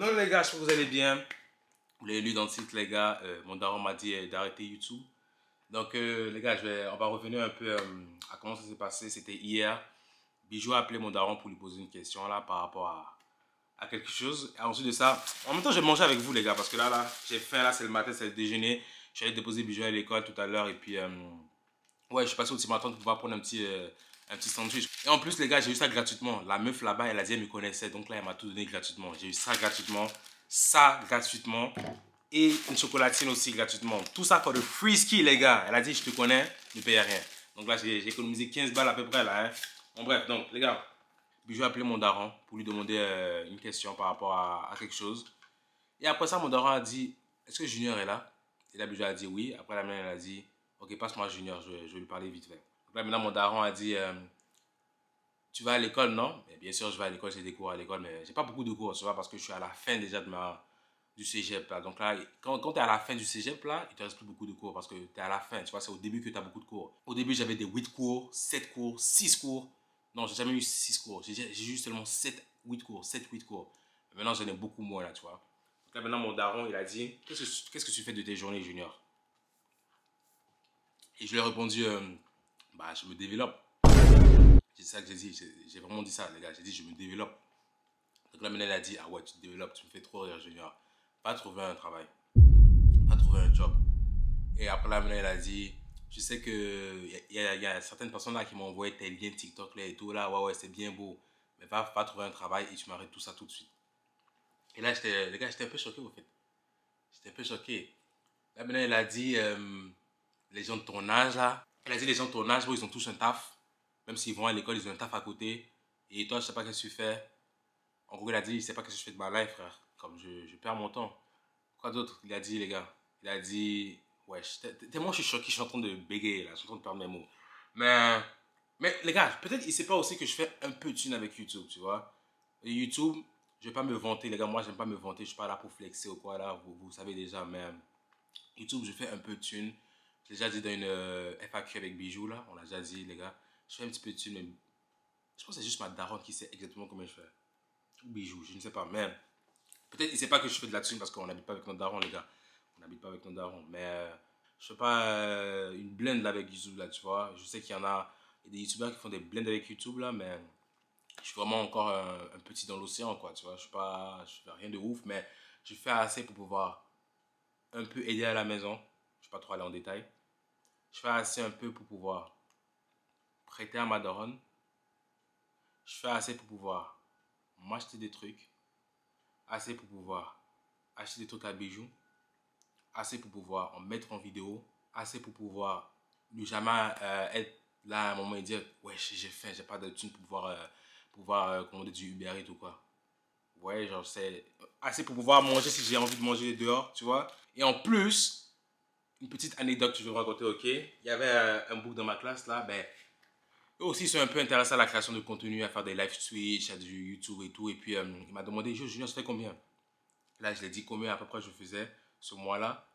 Non, les gars, je que vous allez bien. Vous l'avez lu dans le site, les gars. Euh, mon daron m'a dit euh, d'arrêter YouTube. Donc, euh, les gars, je vais, on va revenir un peu à comment ça s'est passé. C'était hier. Bijou a appelé mon daron pour lui poser une question là par rapport à, à quelque chose. Et ensuite de ça, en même temps, je vais manger avec vous, les gars, parce que là, là j'ai faim. Là, c'est le matin, c'est le déjeuner. Je allé déposer Bijou à l'école tout à l'heure. Et puis, ouais, je suis passé au petit matin pour pouvoir prendre un petit un petit sandwich. Et en plus, les gars, j'ai eu ça gratuitement. La meuf là-bas, elle a dit, elle me connaissait. Donc là, elle m'a tout donné gratuitement. J'ai eu ça gratuitement, ça gratuitement et une chocolatine aussi gratuitement. Tout ça pour le free ski, les gars. Elle a dit, je te connais, ne paye rien. Donc là, j'ai économisé 15 balles à peu près là. Hein. Bon, bref, donc les gars, Bijou a appelé mon daron pour lui demander euh, une question par rapport à, quelque chose. Et après ça, mon daron a dit, est-ce que Junior est là? Et là, Bijou a dit oui. Après, la mère, elle a dit, ok, passe-moi Junior, je, je vais lui parler vite fait maintenant, mon daron a dit euh, Tu vas à l'école, non? Bien sûr, je vais à l'école, j'ai des cours à l'école, mais j'ai pas beaucoup de cours, tu vois, parce que je suis à la fin déjà de ma, du cégep. Là. Donc là, quand, quand tu es à la fin du cégep, là, il te reste plus beaucoup de cours parce que tu es à la fin, tu vois, c'est au début que tu as beaucoup de cours. Au début, j'avais des 8 cours, 7 cours, 6 cours. Non, j'ai jamais eu 6 cours. J'ai juste seulement 7, 8 cours, 7, 8 cours. maintenant, j'en ai beaucoup moins, là, tu vois. Donc là, maintenant, mon daron, il a dit Qu'est-ce que, que tu fais de tes journées, Junior? Et je lui ai répondu euh, bah, je me développe. C'est ça que j'ai dit. J'ai vraiment dit ça, les gars. J'ai dit, je me développe. Donc là, maintenant, elle a dit, ah ouais, tu te développes, tu me fais trop rire, Junior. Va trouver un travail. Va trouver un job. Et après, là, maintenant, elle a dit, je sais que il y, a certaines personnes là qui m'ont envoyé tes liens TikTok là et tout là. Ouais, ouais, c'est bien beau. Mais va, va trouver un travail et tu m'arrêtes tout ça tout de suite. Et là, les gars, j'étais un peu choqué, en fait. J'étais un peu choqué. Là, maintenant, elle a dit, euh, les gens de ton âge là, elle a dit les gens de ton âge, ils ont tous un taf. Même s'ils vont à l'école, ils ont un taf à côté. Et toi, je sais pas ce que tu fais. En gros, il a dit, je sais pas ce que je fais de ma life, frère. Comme je, perds mon temps. Quoi d'autre Il a dit, les gars? Il a dit, ouais, tellement je suis choqué, je suis en train de bégayer là. Je suis en train de perdre mes mots. Mais, mais les gars, peut-être il sait pas aussi que je fais un peu de thune avec YouTube, tu vois? YouTube, je vais pas me vanter, les gars. Moi, j'aime pas me vanter. Je suis pas là pour flexer ou quoi là. Vous, vous savez déjà, mais YouTube, je fais un peu de thune. J'ai déjà dit dans une euh, FAQ avec Bijou, là. On l'a déjà dit, les gars. Je fais un petit peu dessus, mais je pense que c'est juste ma daronne qui sait exactement combien je fais. Ou Bijou, je ne sais pas. Mais peut-être il ne sait pas que je fais de la thune parce qu'on n'habite pas avec notre daron, les gars. On n'habite pas avec notre daron. Mais euh, je fais pas euh, une blend avec YouTube, là, tu vois. Je sais qu'il y en a, des youtubeurs qui font des blends avec YouTube, là, mais je suis vraiment encore un, petit dans l'océan, quoi, tu vois. Je ne fais rien de ouf, mais je fais assez pour pouvoir un peu aider à la maison. Je ne vais pas trop aller en détail je fais assez un peu pour pouvoir prêter à ma. Je fais assez pour pouvoir m'acheter des trucs. Assez pour pouvoir acheter des trucs à bijoux. Assez pour pouvoir en mettre en vidéo. Assez pour pouvoir ne jamais euh, être là à un moment et dire Ouais, j'ai faim, j'ai pas de thunes pour pouvoir, euh, pouvoir euh, commander du Uber et tout quoi. Ouais, genre c'est assez pour pouvoir manger si j'ai envie de manger dehors, tu vois. Et en plus, une petite anecdote que je vais vous raconter, ok? Il y avait un, bouc dans ma classe, là, ben, eux aussi, ils sont un peu intéressés à la création de contenu, à faire des live Twitch, à du YouTube et tout. Et puis, euh, il m'a demandé, Junior, ça fait combien? Là, je lui ai dit combien à peu près je faisais ce mois-là?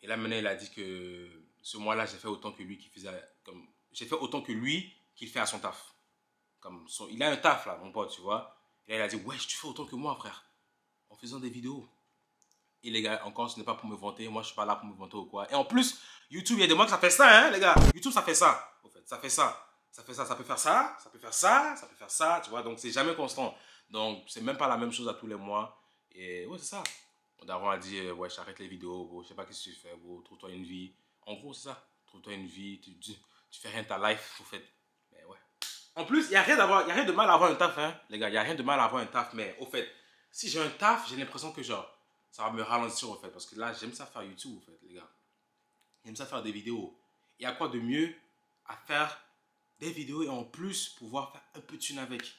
Et là, maintenant, il a dit que ce mois-là, j'ai fait autant que lui qui faisait, comme, j'ai fait autant que lui qu'il fait à son taf. Comme son, il a un taf, là, mon pote, tu vois? Et là, il a dit, ouais, tu fais autant que moi, frère, en faisant des vidéos. Et les gars, encore, ce n'est pas pour me vanter. Moi, je suis pas là pour me vanter ou quoi. Et en plus, YouTube, il y a des mois que ça fait ça, hein, les gars. YouTube, ça fait ça. En fait, ça fait ça. Ça fait ça. Ça peut faire ça. Ça peut faire ça. Ça peut faire ça. Tu vois, donc c'est jamais constant. Donc, c'est même pas la même chose à tous les mois. Et ouais, c'est ça. Mon daron a dit, euh, ouais, j'arrête les vidéos, bro. Je sais pas ce que tu fais, bro. Trouve-toi une vie. En gros, c'est ça. Trouve-toi une vie. Tu, tu, fais rien de ta life, en fait. Mais ouais. En plus, il n'y a, a rien de mal à avoir un taf, hein, les gars. Il n'y a rien de mal à avoir un taf. Mais au fait, si j'ai un taf, j'ai l'impression que genre, ça va me ralentir en fait. Parce que là, j'aime ça faire YouTube en fait, les gars. J'aime ça faire des vidéos. Il y a quoi de mieux à faire des vidéos et en plus pouvoir faire un peu de thune avec?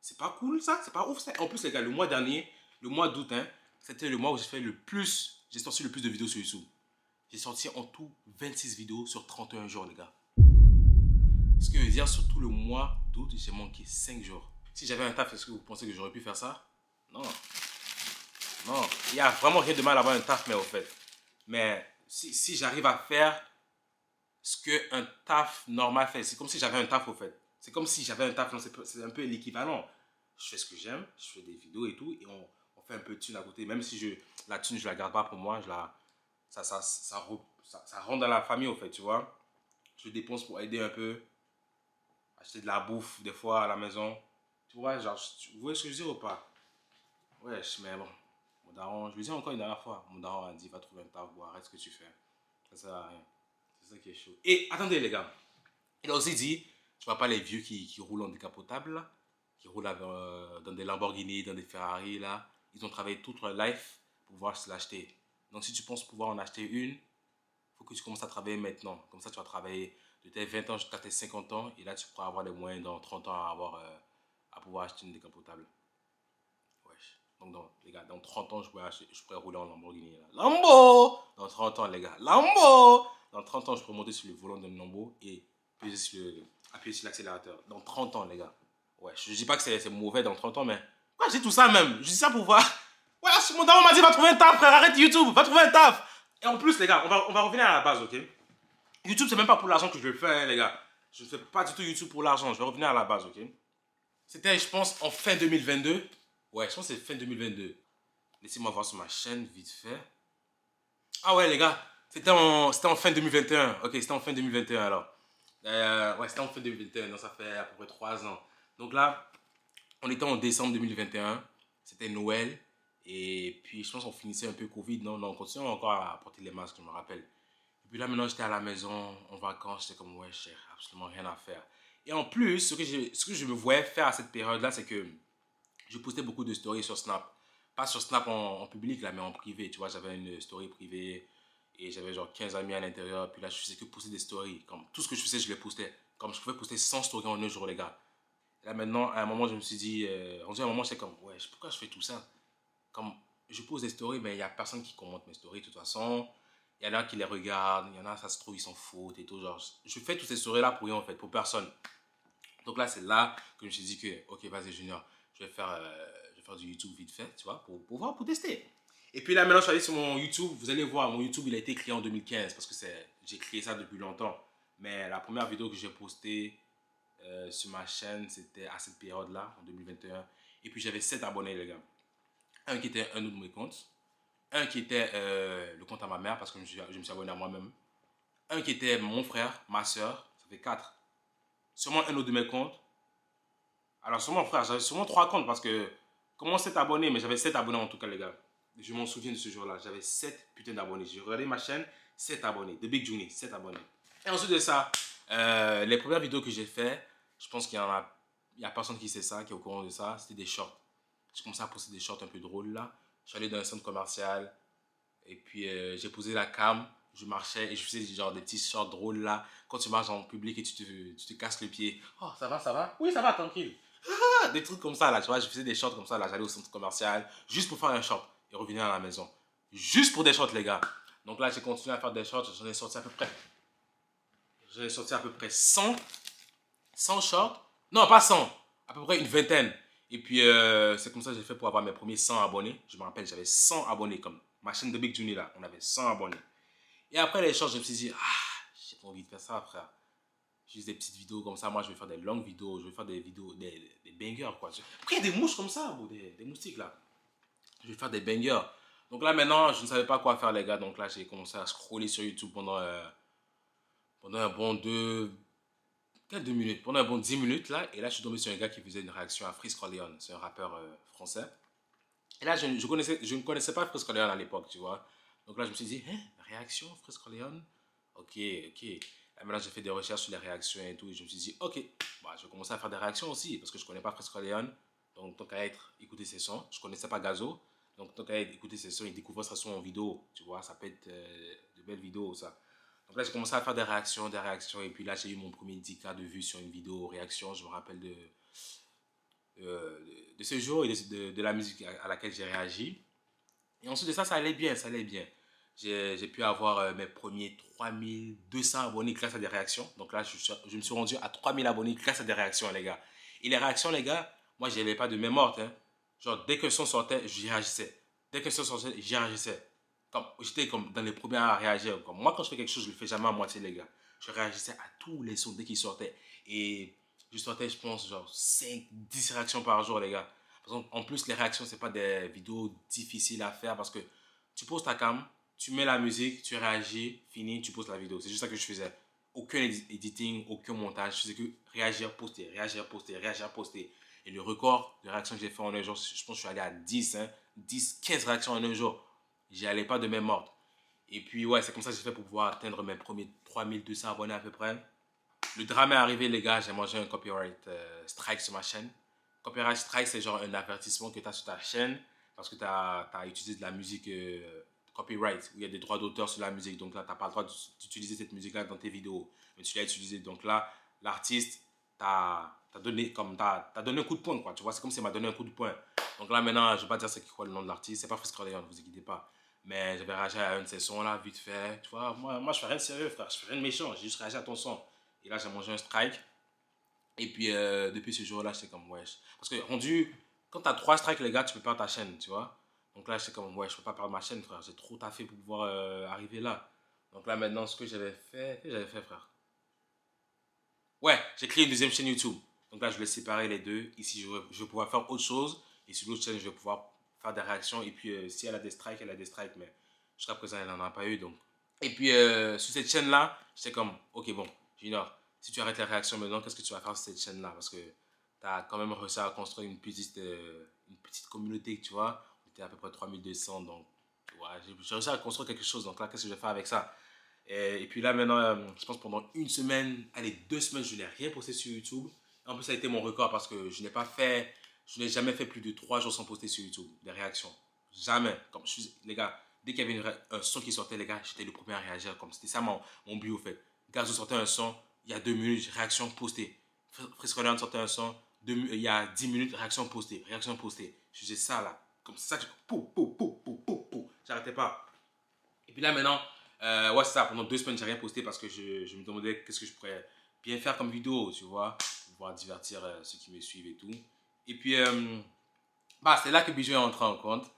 C'est pas cool ça? C'est pas ouf ça? En plus, les gars, le mois dernier, le mois d'août, hein, c'était le mois où j'ai fait le plus, j'ai sorti le plus de vidéos sur YouTube. J'ai sorti en tout 26 vidéos sur 31 jours, les gars. Ce que veut dire, sur tout le mois d'août, j'ai manqué 5 jours. Si j'avais un taf, est-ce que vous pensez que j'aurais pu faire ça? Non. Non, il n'y a vraiment rien de mal à avoir un taf, mais au fait. Mais si, si j'arrive à faire ce qu'un taf normal fait, c'est comme si j'avais un taf, au fait. C'est comme si j'avais un taf, c'est un peu l'équivalent. Je fais ce que j'aime, je fais des vidéos et tout, et on, fait un peu de thune à côté. Même si je, la thune, je la garde pas pour moi, je la, ça, ça, ça, ça, rentre dans la famille, au fait, tu vois. Je dépense pour aider un peu, acheter de la bouffe, des fois, à la maison. Tu vois, genre, vous voyez ce que je dis ou pas? Ouais, mais bon. Mon daron, je le dis encore une dernière fois, mon daron a dit, va trouver un taf, arrête ce que tu fais. Ça sert à rien. C'est ça qui est chaud. Et attendez, les gars. Il a aussi dit, tu vois pas les vieux qui, qui roulent en décapotable, qui roulent euh, dans des Lamborghini, dans des Ferrari, là. Ils ont travaillé toute leur life pour pouvoir se l'acheter. Donc, si tu penses pouvoir en acheter une, il faut que tu commences à travailler maintenant. Comme ça, tu vas travailler de tes 20 ans jusqu'à tes 50 ans. Et là, tu pourras avoir les moyens dans 30 ans à, avoir, euh, à pouvoir acheter une décapotable. Donc, les gars, dans 30 ans, je pourrais, rouler en Lamborghini. Lambo Dans 30 ans, les gars. Lambo Dans 30 ans, je pourrais monter sur le volant d'un Lambo et appuyer sur l'accélérateur. Dans 30 ans, les gars. Ouais, je dis pas que c'est mauvais dans 30 ans, mais ouais, j'ai tout ça même? Je dis ça pour voir. Ouais, mon daron m'a dit va trouver un taf, frère, arrête YouTube, va trouver un taf. Et en plus, les gars, on va, on va revenir à la base, ok? YouTube, c'est même pas pour l'argent que je le fais, hein, les gars. Je ne fais pas du tout YouTube pour l'argent. Je vais revenir à la base, ok? C'était, je pense, en fin 2022. Ouais, je pense que c'est fin 2022. Laissez-moi voir sur ma chaîne, vite fait. Ah ouais, les gars, c'était en, en fin 2021. Ok, c'était en fin 2021 alors. Euh, ouais, c'était en fin 2021, donc ça fait à peu près 3 ans. Donc là, on était en décembre 2021, c'était Noël, et puis je pense qu'on finissait un peu Covid, non, non, on continuait encore à porter les masques, je me rappelle. Et puis là, maintenant, j'étais à la maison, en vacances, j'étais comme, ouais, j'ai absolument rien à faire. Et en plus, ce que je, ce que je me voyais faire à cette période-là, c'est que je postais beaucoup de stories sur Snap. Pas sur Snap en, public, là, mais en privé, tu vois, j'avais une story privée, et j'avais genre 15 amis à l'intérieur. Puis là, je faisais que poster des stories. Comme tout ce que je faisais, je les postais. Comme je pouvais poster 100 stories en un jour, les gars. là, maintenant, à un moment, je me suis dit, euh, on dit à un moment, j'étais comme, ouais, pourquoi je fais tout ça? Comme, je pose des stories, mais il n'y a personne qui commente mes stories de toute façon. Il y en a qui les regardent, il y en a, ça se trouve, ils s'en foutent et tout. Genre, je fais toutes ces stories-là pour rien, en fait, pour personne. Donc là, c'est là que je me suis dit que, ok, vas-y, Junior, je vais faire, euh, je vais faire du YouTube vite fait, tu vois, pour, pour voir, pour tester. Et puis là, maintenant, je suis allé sur mon YouTube. Vous allez voir, mon YouTube, il a été créé en 2015 parce que j'ai créé ça depuis longtemps. Mais la première vidéo que j'ai postée euh, sur ma chaîne, c'était à cette période-là, en 2021. Et puis j'avais 7 abonnés, les gars. Un qui était un de mes comptes. Un qui était euh, le compte à ma mère parce que je je me suis abonné à moi-même. Un qui était mon frère, ma soeur. Ça fait 4. Sûrement un autre de mes comptes. Alors, sur mon frère, j'avais sûrement 3 comptes parce que comment 7 abonnés Mais j'avais 7 abonnés en tout cas, les gars. Je m'en souviens de ce jour-là. J'avais 7 putains d'abonnés. J'ai regardé ma chaîne, 7 abonnés. The Big Juni, 7 abonnés. Et ensuite de ça, euh, les premières vidéos que j'ai fait, je pense qu'il y a personne qui sait ça, qui est au courant de ça. C'était des shorts. J'ai commencé à poster des shorts un peu drôles là. Je suis allé dans un centre commercial et puis euh, j'ai posé la cam. Je marchais et je faisais genre des petits shorts drôles là. Quand tu marches en public et tu te, tu te casses le pied. Oh, ça va, ça va? Oui, ça va, tranquille. Ah, des trucs comme ça là, tu vois. Je faisais des shorts comme ça là. J'allais au centre commercial juste pour faire un short et revenir à la maison. Juste pour des shorts, les gars. Donc là, j'ai continué à faire des shorts. J'en ai sorti à peu près. J'en ai sorti à peu près 100. 100 shorts. Non, pas 100. À peu près une vingtaine. Et puis, euh, c'est comme ça que j'ai fait pour avoir mes premiers 100 abonnés. Je me rappelle, j'avais 100 abonnés. Comme ma chaîne de Big Juni, là, on avait 100 abonnés. Et après les shorts, je me suis dit, ah, j'ai pas envie de faire ça, frère. Juste des petites vidéos comme ça. Moi, je vais faire des longues vidéos. Je vais faire des vidéos, des, des bangers, quoi. Après, il y a des mouches comme ça, des, des moustiques, là je vais faire des bangers. Donc là, maintenant, je ne savais pas quoi faire, les gars. Donc là, j'ai commencé à scroller sur YouTube pendant, euh, pendant un bon 2 deux minutes, pendant un bon 10 minutes, là. Et là, je suis tombé sur un gars qui faisait une réaction à Frisk Leon. C'est un rappeur euh, français. Et là, je, je, connaissais, je ne connaissais pas Frisk Leon à l'époque, tu vois. Donc là, je me suis dit, hein, réaction, Frisk Leon Ok, ok. Et maintenant, j'ai fait des recherches sur les réactions et tout. Et je me suis dit, ok, bah, je vais commencer à faire des réactions aussi. Parce que je ne connais pas Frisk Leon. Donc, tant qu'à être, écouter ses sons. Je ne connaissais pas Gazo. Donc, tant qu'à écouter ses sons et découvrir sa son en vidéo, tu vois, ça peut être euh, de belles vidéos, ça. Donc là, j'ai commencé à faire des réactions, des réactions. Et puis là, j'ai eu mon premier 10K de vues sur une vidéo réaction. Je me rappelle de, euh, de ce jour et de, de, la musique à, laquelle j'ai réagi. Et ensuite de ça, ça allait bien, ça allait bien. J'ai pu avoir euh, mes premiers 3200 abonnés grâce à des réactions. Donc là, je, me suis rendu à 3000 abonnés grâce à des réactions, les gars. Et les réactions, les gars, moi, je n'avais pas de mémoire. Hein. Genre, dès que son sortait, j'y réagissais. Dès que son sortait, j'y réagissais. J'étais comme dans les premiers à réagir. Comme, moi, quand je fais quelque chose, je le fais jamais à moitié, les gars. Je réagissais à tous les sons dès qu'ils sortaient. Et je sortais, je pense, genre 5, 10 réactions par jour, les gars. En plus, les réactions, c'est pas des vidéos difficiles à faire parce que tu poses ta cam, tu mets la musique, tu réagis, fini, tu poses la vidéo. C'est juste ça que je faisais. Aucun editing, aucun montage. Je faisais que réagir, poster, réagir, poster, réagir, poster. Et le record de réactions que j'ai fait en un jour, je pense que je suis allé à 10, 10, 15 réactions en un jour. J'y allais pas de même ordre. Et puis, ouais, c'est comme ça que j'ai fait pour pouvoir atteindre mes premiers 3200 abonnés à peu près. Le drame est arrivé, les gars. J'ai mangé un copyright euh, strike sur ma chaîne. Copyright strike, c'est genre un avertissement que tu as sur ta chaîne parce que tu as, as, utilisé de la musique euh, copyright, où il y a des droits d'auteur sur la musique. Donc là, tu n'as pas le droit d'utiliser cette musique-là dans tes vidéos. Mais tu l'as utilisé. Donc là, l'artiste t'a donné, comme, as, donné un coup de poing, quoi. Tu vois, c'est comme s'il m'a donné un coup de poing. Donc là, maintenant, je vais pas dire c'est quoi le nom de l'artiste. C'est pas Frisk ne vous inquiétez pas. Mais j'avais réagi à une de ses sons là, vite fait. Tu vois, moi, moi je fais rien de sérieux, frère. Je fais rien de méchant. J'ai juste réagi à ton son. Et là, j'ai mangé un strike. Et puis, euh, depuis ce jour-là, c'est comme, wesh. Parce que, rendu, quand tu as trois strikes, les gars, tu peux perdre ta chaîne, tu vois. Donc là, c'est comme, ouais, je peux pas perdre ma chaîne, frère. J'ai trop taffé pour pouvoir euh, arriver là. Donc là, maintenant, ce que j'avais fait, j'avais fait, frère. Ouais, j'ai créé une deuxième chaîne YouTube. Donc là, je vais séparer les deux. Ici, je vais, je vais pouvoir faire autre chose. Et sur l'autre chaîne, je vais pouvoir faire des réactions. Et puis, euh, si elle a des strikes, elle a des strikes. Mais jusqu'à présent, elle n'en a pas eu. Donc. Et puis, sur cette chaîne-là, j'étais comme, ok, bon, Junior, si tu arrêtes les réactions maintenant, qu'est-ce que tu vas faire sur cette chaîne-là? Parce que tu as quand même réussi à construire une petite, euh, une petite communauté, tu vois? À peu près 3200, donc ouais, j'ai réussi à construire quelque chose. Donc là, qu'est-ce que je vais faire avec ça? Et, puis là, maintenant, euh, je pense pendant une semaine, allez, deux semaines, je n'ai rien posté sur YouTube. En plus, ça a été mon record parce que je n'ai pas fait, je n'ai jamais fait plus de trois jours sans poster sur YouTube des réactions. Jamais. Comme je suis, les gars, dès qu'il y avait un son qui sortait, les gars, j'étais le premier à réagir. Comme c'était ça mon, mon but, au fait. Quand je sortais un son, il y a deux minutes, réaction postée. Friscoland sortait un son, il y a dix minutes, réaction postée, réaction postée. Je faisais ça là, comme ça. J'arrêtais pas. Et puis là maintenant, euh, ouais, ça, pendant deux semaines, j'ai rien posté parce que je, me demandais qu'est-ce que je pourrais bien faire comme vidéo, tu vois, pour pouvoir divertir euh, ceux qui me suivent et tout. Et puis, euh, bah, c'est là que Bijou est entré en compte.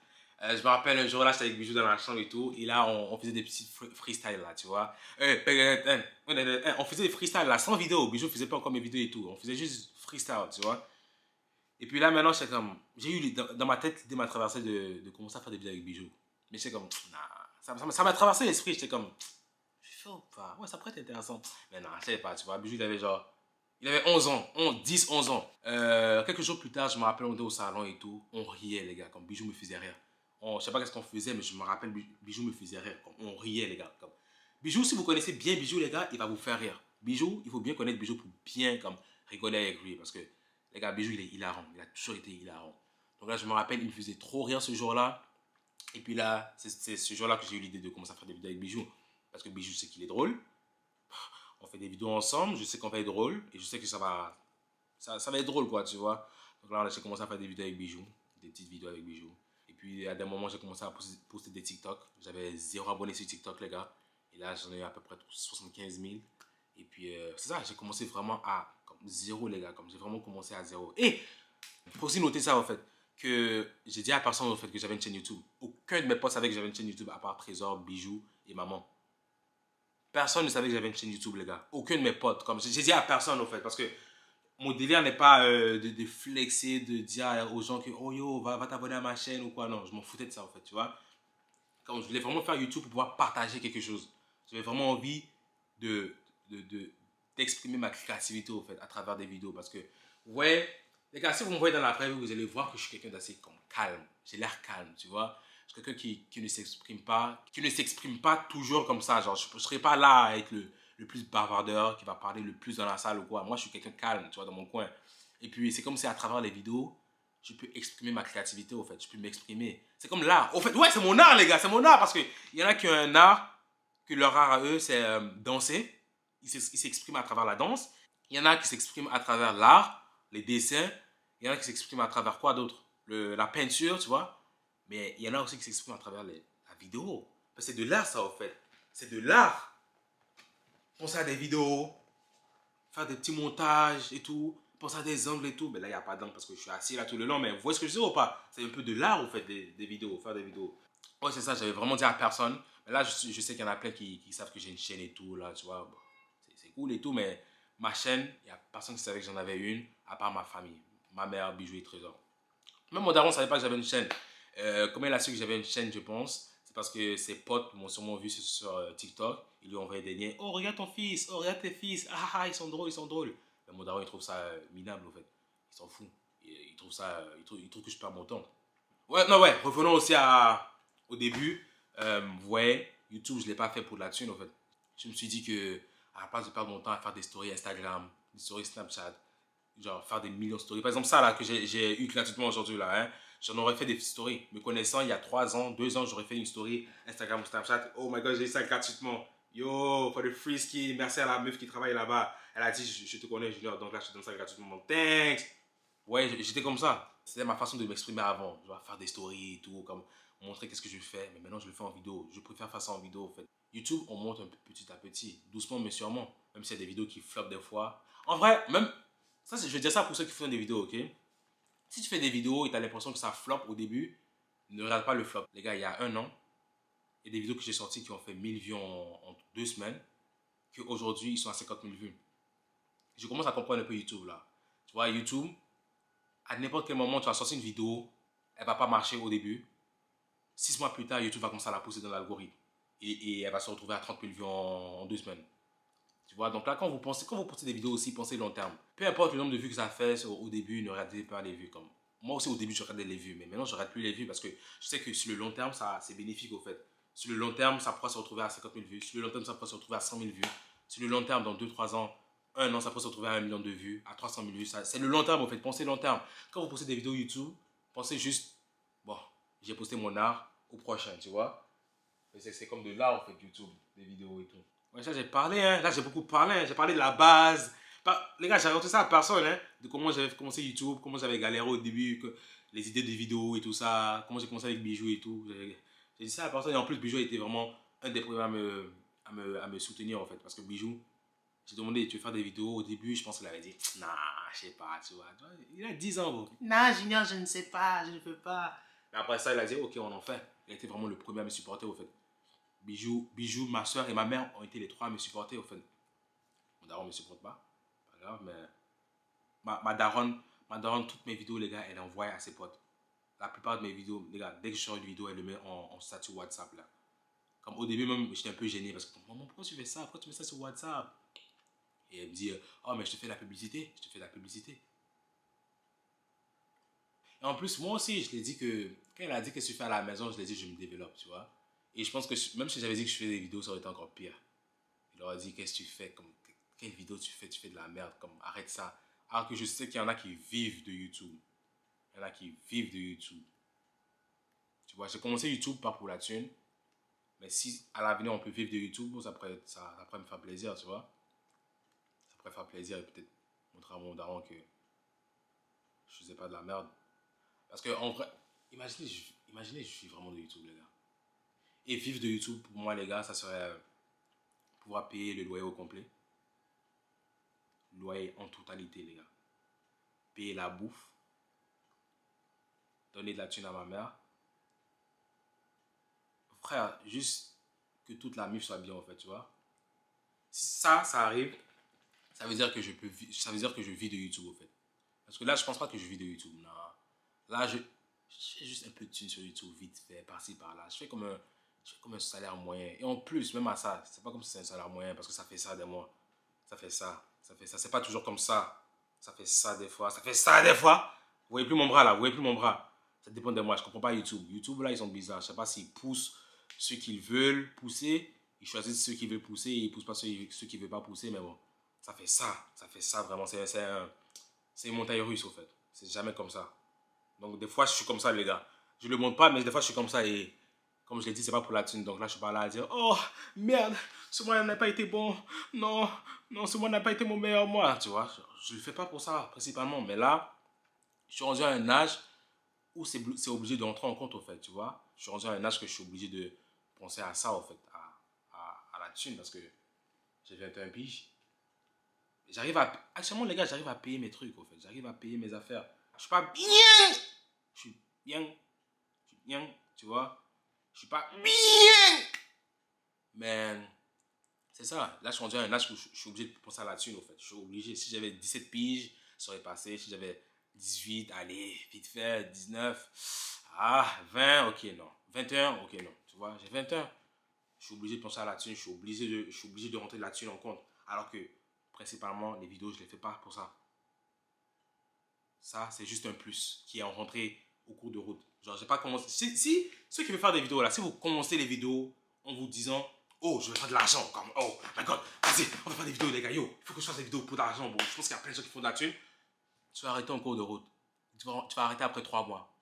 Euh, je me rappelle un jour là, j'étais avec Bijou dans la chambre et tout. Et là, on, faisait des petits freestyles là, tu vois. On faisait des freestyles là, sans vidéo. Bijou faisait pas encore mes vidéos et tout. On faisait juste freestyle, tu vois. Et puis là, maintenant, c'est comme. J'ai eu dans, ma tête l'idée m'a traversé de, de, commencer à faire des vidéos avec Bijou. Mais c'est comme. Nah, ça m'a traversé l'esprit. J'étais comme. Je pas? Ouais, ça pourrait être intéressant. Mais non, je sais pas, tu vois. Bijou, il avait genre. Il avait 11 ans, 11, 10, 11 ans. Euh, quelques jours plus tard, je me rappelle, on était au salon et tout. On riait, les gars, comme Bijou me faisait rire on, je sais pas qu'est-ce qu'on faisait, mais je me rappelle, Bijou me faisait rire. On riait, les gars. Comme. Bijou, si vous connaissez bien Bijou, les gars, il va vous faire rire. Bijou, il faut bien connaître Bijou pour bien comme, rigoler avec lui. Parce que, les gars, Bijou, il est hilarant. Il a toujours été hilarant. Donc là, je me rappelle, il me faisait trop rire ce jour-là. Et puis là, c'est ce jour-là que j'ai eu l'idée de commencer à faire des vidéos avec Bijou. Parce que Bijou sait qu'il est drôle. On fait des vidéos ensemble. Je sais qu'on va être drôle. Et je sais que ça va, ça, va être drôle, quoi, tu vois. Donc là, j'ai commencé à faire des vidéos avec Bijou. Des petites vidéos avec Bijou. Puis à des moments, j'ai commencé à poster, des TikTok. J'avais zéro abonné sur TikTok, les gars. Et là, j'en ai à peu près 75 000. Et puis, euh, c'est ça, j'ai commencé vraiment à zéro, les gars. Comme j'ai vraiment commencé à zéro. Et faut aussi noter ça, en fait, que j'ai dit à personne, en fait, que j'avais une chaîne YouTube. Aucun de mes potes savait que j'avais une chaîne YouTube, à part Trésor, Bijoux et Maman. Personne ne savait que j'avais une chaîne YouTube, les gars. Aucun de mes potes. Comme j'ai dit à personne, en fait, parce que mon délire n'est pas euh, de, flexer, de dire aux gens que oh yo, va, t'abonner à ma chaîne ou quoi. Non, je m'en foutais de ça en fait, tu vois. Comme je voulais vraiment faire YouTube pour pouvoir partager quelque chose. J'avais vraiment envie de, d'exprimer ma créativité au fait à travers des vidéos parce que, ouais, les gars, si vous me voyez dans la vraie vous allez voir que je suis quelqu'un d'assez calme. J'ai l'air calme, tu vois. Je suis quelqu'un qui, qui ne s'exprime pas, qui ne s'exprime pas toujours comme ça. Genre, je ne serai pas là à être le le plus bavardeur, qui va parler le plus dans la salle ou quoi. Moi, je suis quelqu'un calme, tu vois, dans mon coin. Et puis, c'est comme si à travers les vidéos, je peux exprimer ma créativité, au fait. Je peux m'exprimer. C'est comme l'art. Au fait, ouais, c'est mon art, les gars. C'est mon art parce qu'il y en a qui ont un art, que leur art à eux, c'est euh, danser. Ils s'expriment à travers la danse. Il y en a qui s'expriment à travers l'art, les dessins. Il y en a qui s'expriment à travers quoi d'autre? La peinture, tu vois. Mais il y en a aussi qui s'expriment à travers la vidéo. C'est de l'art, ça, au fait. C'est de l'art penser à des vidéos, faire des petits montages et tout, penser à des angles et tout. Mais là, il n'y a pas d'angle parce que je suis assis là tout le long. Mais vous voyez ce que je dis ou pas? C'est un peu de l'art, au fait, des, vidéos, faire des vidéos. Ouais, c'est ça, j'avais vraiment dit à personne. Mais là, je, sais qu'il y en a plein qui, savent que j'ai une chaîne et tout, là, tu vois. Cool et tout, mais ma chaîne, il n'y a personne qui savait que j'en avais une, à part ma famille. Ma mère, Bijou et Trésor. Même mon daron ne savait pas que j'avais une chaîne. Euh, comment il a su que j'avais une chaîne, je pense C'est parce que ses potes m'ont sûrement vu sur, euh, TikTok. Ils lui ont envoyé des liens. Oh, regarde ton fils. Oh, regarde tes fils. Ah, ah, ils sont drôles, ils sont drôles. Mais mon daron, il trouve ça euh, minable, en fait. Il s'en fout. Il, trouve ça... Il trouve, il trouve, que je perds mon temps. Ouais, non, ouais. Revenons aussi au début. vous voyez, YouTube, je ne l'ai pas fait pour la thune, en fait. Je me suis dit que, à la place de perdre mon temps à faire des stories Instagram, des stories Snapchat, genre faire des millions de stories. Par exemple, ça là que j'ai eu gratuitement aujourd'hui là, hein, j'en aurais fait des stories. Me connaissant, il y a 3 ans, 2 ans, j'aurais fait une story Instagram ou Snapchat. Oh my god, j'ai eu ça gratuitement. Yo, for the free ski, merci à la meuf qui travaille là-bas. Elle a dit, je, te connais, Junior, donc là, je te donne ça gratuitement. Thanks. Ouais, j'étais comme ça. C'était ma façon de m'exprimer avant. Je faire des stories et tout, comme montrer qu'est-ce que je fais. Mais maintenant, je le fais en vidéo. Je préfère faire ça en vidéo, en fait. YouTube, on monte un petit à petit, doucement mais sûrement. Même s'il y a des vidéos qui flopent des fois. En vrai, même ça, je vais dire ça pour ceux qui font des vidéos, ok? Si tu fais des vidéos et tu as l'impression que ça flop au début, ne regarde pas le flop. Les gars, il y a un an, il y a des vidéos que j'ai sorties qui ont fait 1000 vues en, deux semaines, qu'aujourd'hui, ils sont à 50 000 vues. Je commence à comprendre un peu YouTube là. Tu vois, YouTube, à n'importe quel moment, tu vas sortir une vidéo, elle va pas marcher au début. Six mois plus tard, YouTube va commencer à la pousser dans l'algorithme. Et, elle va se retrouver à 30 000 vues en deux semaines. Tu vois, donc là, quand vous pensez, quand vous postez des vidéos aussi, pensez long terme. Peu importe le nombre de vues que ça fait au, début, ne regardez pas les vues. Comme moi aussi, au début, je regardais les vues, mais maintenant, je regarde plus les vues parce que je sais que sur le long terme, ça, c'est bénéfique au fait. Sur le long terme, ça pourra se retrouver à 50 000 vues. Sur le long terme, ça pourra se retrouver à 100 000 vues. Sur le long terme, dans 2-3 ans, un an, ça pourra se retrouver à 1 million de vues, à 300 000 vues. C'est le long terme, en fait. Pensez long terme. Quand vous postez des vidéos YouTube, pensez juste, bon, j'ai posté mon art au prochain, tu vois. C'est comme de l'art, en fait, YouTube, des vidéos et tout. Ouais, ça j'ai parlé, hein. Là j'ai beaucoup parlé, hein. J'ai parlé de la base. les gars, j'ai raconté ça à personne, hein. De comment j'avais commencé YouTube, comment j'avais galéré au début, que, les idées de vidéos et tout ça, comment j'ai commencé avec Bijou et tout. J'ai dit ça à personne. Et en plus, Bijou était vraiment un des premiers à me, à me, à me soutenir, en fait. Parce que Bijou, j'ai demandé, tu veux faire des vidéos? Au début, je pense qu'il avait dit, nah, je sais pas, tu vois. Il a 10 ans, vous. Non, Junior, je ne sais pas, je ne peux pas. Mais après ça, il a dit, ok, on en fait. Il était vraiment le premier à me supporter, au fait. Bijou, Bijou, ma soeur et ma mère ont été les trois à me supporter au fait. Mon daron me supporte pas, pas mais ma, ma daronne, ma daronne, toutes mes vidéos, les gars, elle envoie à ses potes. La plupart de mes vidéos, les gars, dès que je sors une vidéo, elle le met en, statut WhatsApp là. Comme au début même, j'étais un peu gêné parce que maman, pourquoi tu fais ça? Pourquoi tu mets ça sur WhatsApp Et elle me dit, oh mais je te fais la publicité, je te fais la publicité. Et en plus, moi aussi, je l'ai dit que, quand elle a dit que je fais à la maison, je l'ai dit, je me développe, tu vois. Et je pense que même si j'avais dit que je fais des vidéos, ça aurait été encore pire. Il aurait dit Qu'est-ce que tu fais comme, Quelle vidéo tu fais Tu fais de la merde. Comme, arrête ça. Alors que je sais qu'il y en a qui vivent de YouTube. Il y en a qui vivent de YouTube. Tu vois, j'ai commencé YouTube pas pour la thune. Mais si à l'avenir on peut vivre de YouTube, ça pourrait, ça, ça pourrait me faire plaisir, tu vois. Ça pourrait faire plaisir et peut-être montrer à mon daron que je faisais pas de la merde. Parce que en vrai, imaginez, je suis vraiment de YouTube, les gars. Et vivre de YouTube, pour moi, les gars, ça serait euh, pouvoir payer le loyer au complet. Loyer en totalité, les gars. Payer la bouffe. Donner de la thune à ma mère. Frère, juste que toute la mif soit bien, en fait, tu vois. Ça, ça arrive, ça veut dire que je peux ça veut dire que je vis de YouTube, en fait. Parce que là, je pense pas que je vis de YouTube. Non. Là, je, fais juste un peu de thune sur YouTube, vite fait, par-ci, par-là. Je fais comme un j'ai comme un salaire moyen. Et en plus, même à ça, c'est pas comme si c'est un salaire moyen parce que ça fait ça des mois. Ça fait ça, ça fait ça. C'est pas toujours comme ça. Ça fait ça des fois, ça fait ça des fois. Vous voyez plus mon bras là, vous voyez plus mon bras. Ça dépend de moi, je comprends pas YouTube. YouTube là, ils sont bizarres. Je sais pas s'ils poussent ceux qu'ils veulent pousser. Ils choisissent ceux qui veulent pousser et ils poussent pas ceux, ceux qui veulent pas pousser. Mais bon, ça fait ça. Ça fait ça vraiment. C'est un, une montagne russe au fait. C'est jamais comme ça. Donc des fois, je suis comme ça, les gars. Je le montre pas, mais des fois, je suis comme ça et comme je l'ai dit, c'est pas pour la thune. Donc là, je suis pas là à dire Oh, merde, ce mois n'a pas été bon. Non, non, ce mois n'a pas été mon meilleur mois. Tu vois, je ne le fais pas pour ça, principalement. Mais là, je suis rendu à un âge où c'est obligé d'entrer en compte, au fait. Tu vois, je suis rendu à un âge que je suis obligé de penser à ça, au fait, à, à, la thune, parce que j'ai 21 piges. J'arrive à. Actuellement, les gars, j'arrive à payer mes trucs, au fait. J'arrive à payer mes affaires. Je suis pas bien. Je suis bien. Je suis bien, tu vois. Je suis pas bien. Mais c'est ça. Là, je suis rendu à un où je, suis obligé de penser à la thune, en fait. Je suis obligé. Si j'avais 17 piges, ça aurait passé. Si j'avais 18, allez, vite fait, 19, ah, 20, ok, non. 21, ok, non. Tu vois, j'ai 21. Je suis obligé de penser à la thune, je suis obligé de, je suis obligé de rentrer la thune en compte. Alors que, principalement, les vidéos, je les fais pas pour ça. Ça, c'est juste un plus qui est en rentrée au cours de route. Genre, j'ai pas commencé. Si, si, ceux qui veulent faire des vidéos là, si vous commencez les vidéos en vous disant, oh, je veux faire de l'argent, comme, oh, my god, vas-y, on va faire des vidéos, les gars, yo, il faut que je fasse des vidéos pour de l'argent. Bon, je pense qu'il y a plein de gens qui font de la thune. Tu vas arrêter en cours de route. Tu vas, tu vas arrêter après trois mois.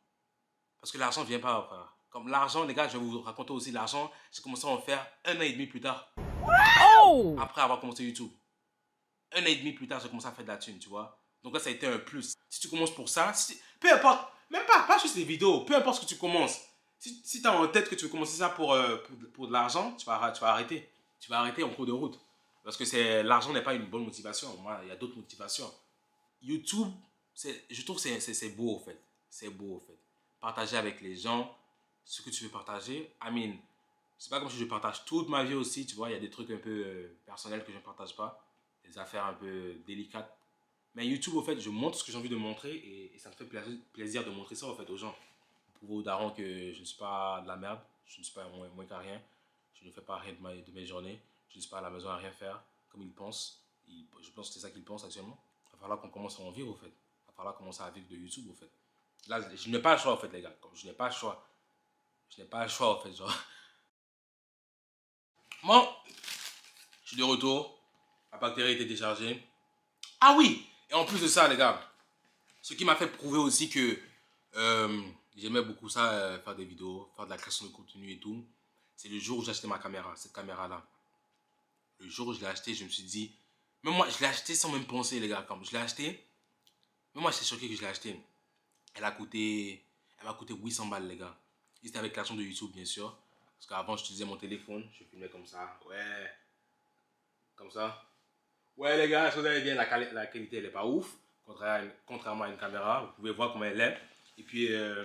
Parce que l'argent ne vient pas après. Comme l'argent, les gars, je vais vous raconter aussi l'argent. J'ai commencé à en faire un an et demi plus tard. Oh Après avoir commencé YouTube. Un an et demi plus tard, j'ai commencé à faire de la thune, tu vois. Donc là, ça a été un plus. Si tu commences pour ça, peu importe, même pas, pas juste les vidéos, peu importe ce que tu commences. Si, si tu as en tête que tu veux commencer ça pour, euh, pour, pour de l'argent, tu vas, tu vas arrêter. Tu vas arrêter en cours de route. Parce que l'argent n'est pas une bonne motivation. Moi, il y a d'autres motivations. YouTube, je trouve que c'est- beau, au fait. C'est beau, au fait. Partager avec les gens ce que tu veux partager. I mean, c'est pas comme si je partage toute ma vie aussi, tu vois. Il y a des trucs un peu euh, personnels que je ne partage pas. Des affaires un peu délicates. Mais YouTube, au fait, je montre ce que j'ai envie de montrer et, ça me fait plaisir, de montrer ça, au fait, aux gens. Pour aux darons que je ne suis pas de la merde, je ne suis pas moins, moins qu'à rien. Je ne fais pas rien de, ma- de mes journées. Je ne suis pas à la maison à rien faire, comme ils pensent. Je pense que c'est ça qu'ils pensent actuellement. Il va falloir qu'on commence à en vivre, au fait. Il va falloir commencer à vivre de YouTube, au fait. Là, je n'ai pas le choix, au fait, les gars. Je n'ai pas le choix. Je n'ai pas le choix, au fait, genre. Bon, je suis de retour. La bactérie était déchargée. Ah oui, et en plus de ça, les gars, ce qui m'a fait prouver aussi que euh, j'aimais beaucoup ça, euh, faire des vidéos, faire de la création de contenu et tout, c'est le jour où j'ai acheté ma caméra, cette caméra-là. Le jour où je l'ai acheté, je me suis dit, même moi, je l'ai acheté sans même penser, les gars. Comme je l'ai acheté, même moi, j'étais choqué que je l'ai acheté. Elle a coûté, elle m'a coûté 800 balles, les gars. Et c'était avec l'argent de YouTube, bien sûr. Parce qu'avant, j'utilisais mon téléphone, je filmais comme ça. Ouais. Comme ça. Ouais, les gars, que vous allez bien La, quali- la qualité, elle n'est pas ouf. Contrairement à, une, caméra, vous pouvez voir comment elle est. Et puis, euh,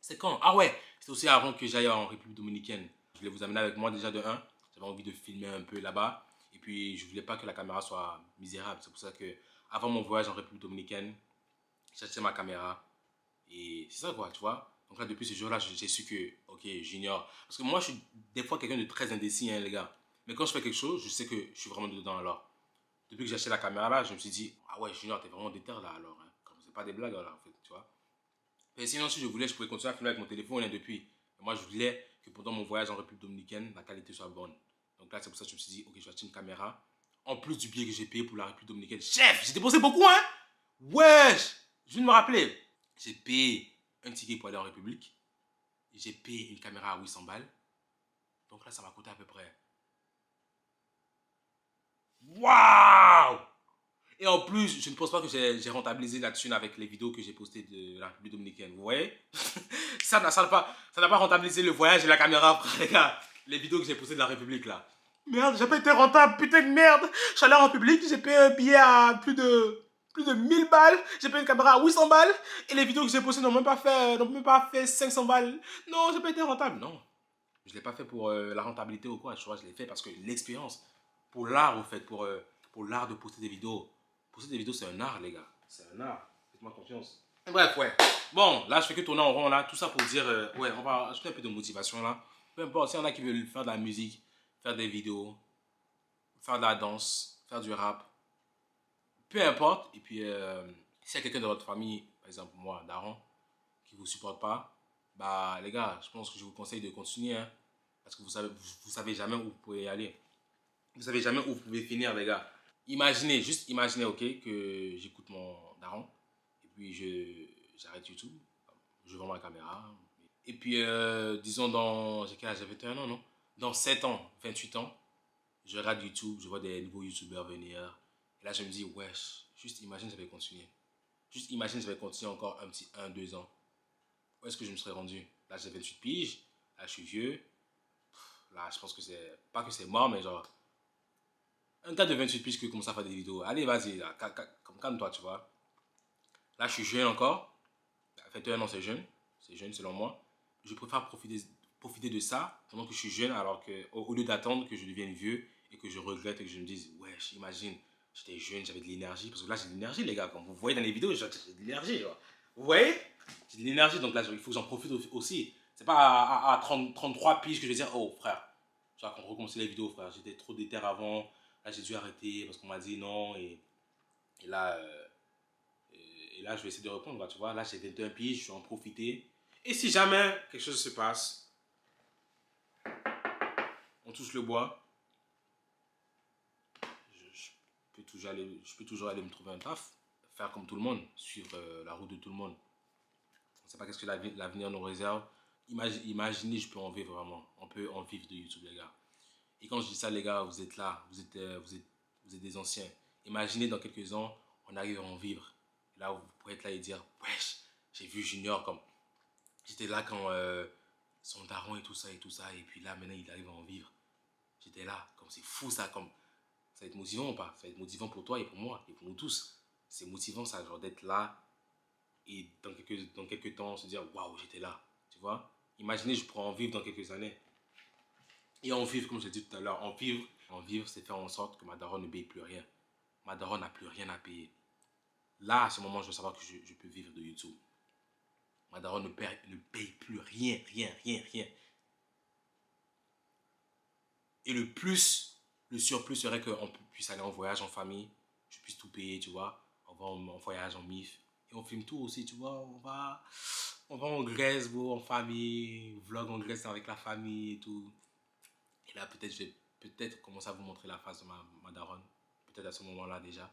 c'est quand Ah ouais, c'était aussi avant que j'aille en République Dominicaine. Je voulais vous amener avec moi déjà de 1. J'avais envie de filmer un peu là-bas. Et puis, je voulais pas que la caméra soit misérable. C'est pour ça que, avant mon voyage en République Dominicaine, j'ai acheté ma caméra. Et c'est ça, quoi, tu vois. Donc là, depuis ce jour-là, j'ai su que, ok, j'ignore. Parce que moi, je suis des fois quelqu'un de très indécis, hein, les gars. Mais quand je fais quelque chose, je sais que je suis vraiment dedans alors. Depuis que j'ai acheté la caméra là, je me suis dit, ah ouais, Junior, t'es vraiment déter là alors. Hein. Comme c'est pas des blagues là, en fait, tu vois. Mais sinon, si je voulais, je pouvais continuer à filmer avec mon téléphone hein, depuis. Mais moi, je voulais que pendant mon voyage en République Dominicaine, la qualité soit bonne. Donc là, c'est pour ça que je me suis dit, ok, je vais acheter une caméra. En plus du billet que j'ai payé pour la République Dominicaine. Chef, j'ai dépensé beaucoup, hein Wesh Je viens de me rappeler. J'ai payé un ticket pour aller en République. J'ai payé une caméra à 800 balles. Donc là, ça m'a coûté à peu près. Waouh Et en plus, je ne pense pas que j'ai rentabilisé la thune avec les vidéos que j'ai postées de la République Dominicaine. Vous voyez Ça n'a pas, rentabilisé le voyage et la caméra, les gars. Les vidéos que j'ai postées de la République, là. Merde, j'ai pas été rentable, putain de merde. Allé en République, j'ai payé un billet à plus de, plus de 1000 balles. J'ai payé une caméra à 800 balles. Et les vidéos que j'ai postées n'ont même pas fait, même pas fait 500 balles. Non, j'ai pas été rentable. Non. Je l'ai pas fait pour euh, la rentabilité ou quoi. Je crois que je l'ai fait parce que l'expérience, pour l'art, au fait, pour, euh, pour l'art de poster des vidéos. Poster des vidéos, c'est un art, les gars. C'est un art. Faites-moi confiance. Bref, ouais. Bon, là, je fais que tourner en rond, là. Tout ça pour dire, euh, ouais, on va ajouter un peu de motivation, là. Peu importe, s'il y en a qui veulent faire de la musique, faire des vidéos, faire de la danse, faire du rap, peu importe. Et puis, euh, s'il y a quelqu'un de votre famille, par exemple moi, Daron, qui ne vous supporte pas, bah les gars, je pense que je vous conseille de continuer. hein, parce que vous savez, vous, vous savez jamais où vous pouvez aller. Vous savez jamais où vous pouvez finir, les gars. Imaginez, juste imaginez, ok, que j'écoute mon Daron. Et puis, je, j'arrête YouTube. Je vends ma caméra. Et puis, euh, disons, dans. J'ai quel âge? J'ai 21 ans, non? Dans 7 ans, 28 ans, je regarde YouTube, je vois des nouveaux YouTubeurs venir. Et là, je me dis, wesh, juste imagine, j'avais continué. Juste imagine, j'avais continué encore un petit 1, 2 ans. Où est-ce que je me serais rendu? Là, j'ai 28 piges. Là, je suis vieux. Là, je pense que c'est. Pas que c'est mort, mais genre. Un gars de 28 piges qui commence à faire des vidéos. Allez, vas-y, calme-toi, tu vois. Là, je suis jeune encore. 21 ans, c'est jeune. C'est jeune, selon moi. Je préfère profiter, de ça pendant que je suis jeune, alors que, au, lieu d'attendre que je devienne vieux et que je regrette et que je me dise, wesh, imagine, J'étais jeune, j'avais de l'énergie. Parce que là, j'ai de l'énergie, les gars. Comme vous voyez dans les vidéos, j'ai de l'énergie. Vous voyez? J'ai de l'énergie, donc là, il faut que j'en profite aussi. C'est pas à, à, 30, 33 piges que je vais dire, oh frère, je vais recommencer les vidéos, frère. J'étais trop déter avant. Là, j'ai dû arrêter parce qu'on m'a dit non. Et, là, euh, et, là, je vais essayer de répondre. tu vois, là, j'ai 21 piges, je vais en profiter. Et si jamais quelque chose se passe, on touche le bois peux toujours aller, je peux toujours aller me trouver un taf, faire comme tout le monde, suivre euh, la route de tout le monde. On ne sait pas qu'est-ce que l'avenir nous réserve. imaginez, je peux en vivre vraiment. On peut en vivre de YouTube, les gars. Et quand je dis ça, les gars, vous êtes là, vous êtes, euh, vous êtes, vous êtes des anciens. Imaginez dans quelques ans, on arrive à en vivre. Là, vous pourrez être là et dire, wesh, j'ai vu Junior comme. J'étais là quand euh, son daron et tout ça et tout ça. Et puis là, maintenant, il arrive à en vivre. J'étais là, comme c'est fou ça, comme ça va être motivant ou pas? Ça va être motivant pour toi et pour moi et pour nous tous. C'est motivant ça, genre d'être là et dans quelques, dans quelques temps se dire waouh, j'étais là. Tu vois? Imaginez, je pourrais en vivre dans quelques années. Et en vivre, comme je l'ai dit tout à l'heure, en vivre, en vivre, c'est faire en sorte que ma daronne ne paye plus rien. Ma daronne n'a plus rien à payer. Là, à ce moment, je veux savoir que je, je peux vivre de YouTube. Ma daronne ne paye, ne paye plus rien, rien, rien, rien. Et le plus le surplus serait qu'on puisse aller en voyage en famille, je puisse tout payer, tu vois. On va en, voyage en MIF. Et on filme tout aussi, tu vois. On va, on va en Grèce, en famille, vlog en Grèce avec la famille et tout. Là, peut-être, je vais peut-être commencer à vous montrer la face de ma, ma daronne. Peut-être à ce moment-là déjà.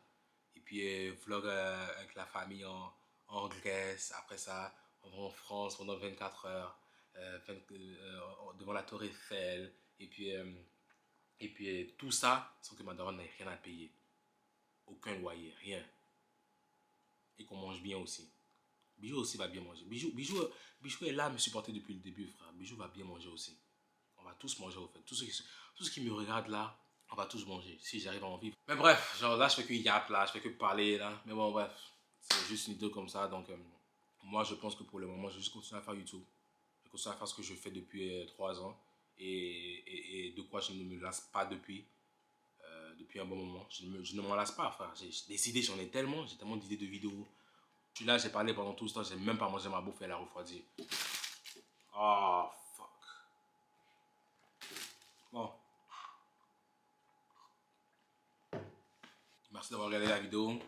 Et puis, euh, vlog euh, avec la famille en, en, Grèce. Après ça, on va en France pendant 24 heures. Euh, devant la Tour Eiffel. Et puis et puis tout ça sans que ma daronne n'ait rien à payer. Aucun loyer, rien. Et qu'on mange bien aussi. Bijou aussi va bien manger. Bijou, Bijou, Bijou est là à me supporter depuis le début, frère. Bijou va bien manger aussi. Va tous manger, au fait. Tous ceux qui, tous ceux qui me regardent là, on va tous manger, si j'arrive à en vivre. Mais bref, genre là, je fais que yap, là, je fais que parler, là. Mais bon, bref, c'est juste une idée comme ça. Donc, euh, moi, je pense que pour le moment, je vais juste continuer à faire YouTube. Je vais continuer à faire ce que je fais depuis 3 euh, ans et, de quoi je ne me lasse pas depuis, euh, depuis un bon moment. Je ne, je ne m'en lasse pas, frère. J'ai des idées, j'en ai tellement, j'ai tellement d'idées de vidéos. Je suis là, j'ai parlé pendant tout ce temps, j'ai même pas mangé ma bouffe et elle a refroidi. Oh. Bon. Merci d'avoir regardé la vidéo.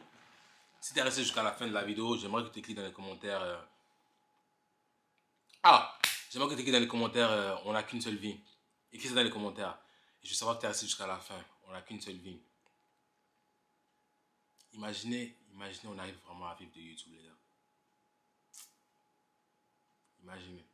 Si tu es resté jusqu'à la fin de la vidéo, j'aimerais que tu écris dans les commentaires. Euh, ah J'aimerais que tu écris dans les commentaires, euh, on n'a qu'une seule vie. Écris ça dans les commentaires. Et je veux savoir que tu es resté jusqu'à la fin. On n'a qu'une seule vie. Imaginez, imaginez, on arrive vraiment à vivre de YouTube, les gars. Imaginez.